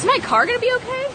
Is my car gonna be okay?